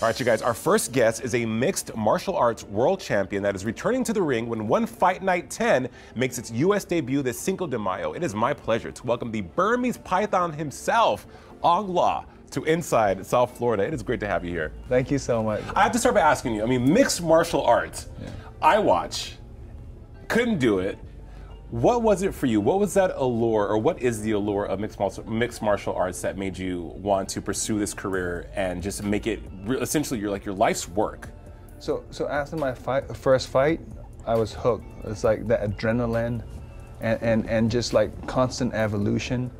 All right, you guys, our first guest is a mixed martial arts world champion that is returning to the ring when One Fight Night 10 makes its U.S. debut this Cinco de Mayo. It is my pleasure to welcome the Burmese Python himself, Aung La, to Inside South Florida. It is great to have you here. Thank you so much. I have to start by asking you, I mean, mixed martial arts, yeah. I watch, couldn't do it, what was it for you? What was that allure, or what is the allure of mixed martial, mixed martial arts that made you want to pursue this career and just make it essentially your like your life's work? So, so after my fight, first fight, I was hooked. It's like the adrenaline, and, and and just like constant evolution.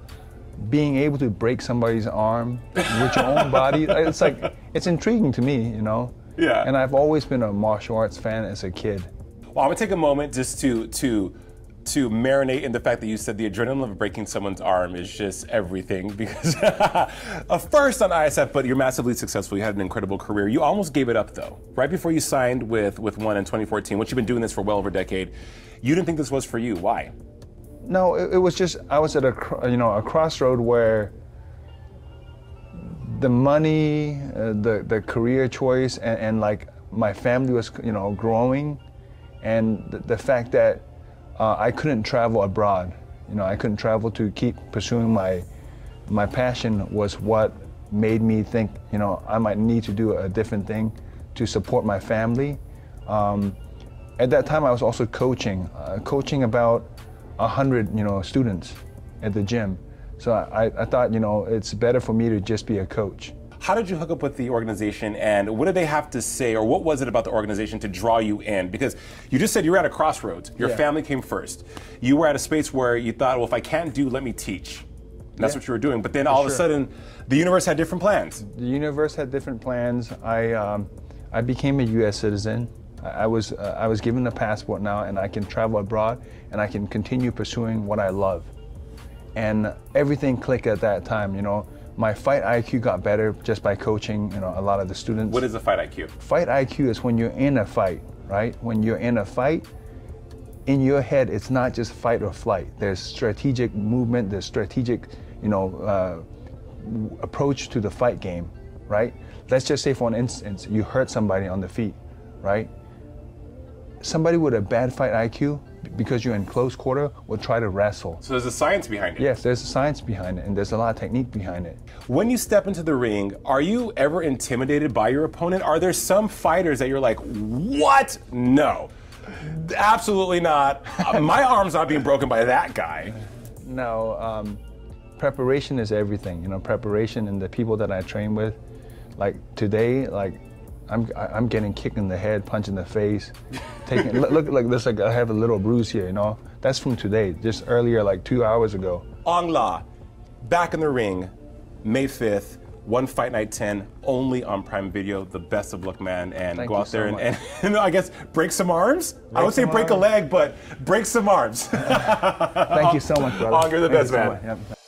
Being able to break somebody's arm with your own body, it's like it's intriguing to me, you know. Yeah. And I've always been a martial arts fan as a kid. Well, I'm gonna take a moment just to to to marinate in the fact that you said the adrenaline of breaking someone's arm is just everything because a first on ISF, but you're massively successful. You had an incredible career. You almost gave it up though, right before you signed with with One in 2014. Which you've been doing this for well over a decade. You didn't think this was for you. Why? No, it, it was just I was at a you know a crossroad where the money, uh, the the career choice, and, and like my family was you know growing, and the, the fact that uh, I couldn't travel abroad. You know, I couldn't travel to keep pursuing my my passion was what made me think, you know, I might need to do a different thing to support my family. Um, at that time, I was also coaching, uh, coaching about a hundred, you know, students at the gym. So I, I thought, you know, it's better for me to just be a coach. How did you hook up with the organization and what did they have to say or what was it about the organization to draw you in? Because you just said you were at a crossroads. Your yeah. family came first. You were at a space where you thought, well, if I can't do, let me teach. And that's yeah. what you were doing. But then all sure. of a sudden, the universe had different plans. The universe had different plans. I, um, I became a U.S. citizen. I was, uh, I was given a passport now, and I can travel abroad, and I can continue pursuing what I love. And everything clicked at that time. You know, my fight IQ got better just by coaching, you know, a lot of the students. What is a fight IQ? Fight IQ is when you're in a fight, right? When you're in a fight, in your head, it's not just fight or flight. There's strategic movement, there's strategic, you know, uh, approach to the fight game, right? Let's just say, for an instance, you hurt somebody on the feet, right? Somebody with a bad fight IQ because you're in close quarter, will try to wrestle. So there's a science behind it. Yes, there's a science behind it, and there's a lot of technique behind it. When you step into the ring, are you ever intimidated by your opponent? Are there some fighters that you're like, what? No, absolutely not. My arm's not being broken by that guy. No, um, preparation is everything. You know, preparation and the people that I train with. Like today, like I'm I'm getting kicked in the head, punched in the face, taking look, look like this like I have a little bruise here, you know. That's from today, just earlier, like two hours ago. Aung La, back in the ring, May 5th, one fight night 10, only on Prime Video. The best of luck, man, and Thank go out there so and, and, I guess break some arms. Break I would say break arms. a leg, but break some arms. Thank you so much, brother. Aung, you're the Thank best, man. So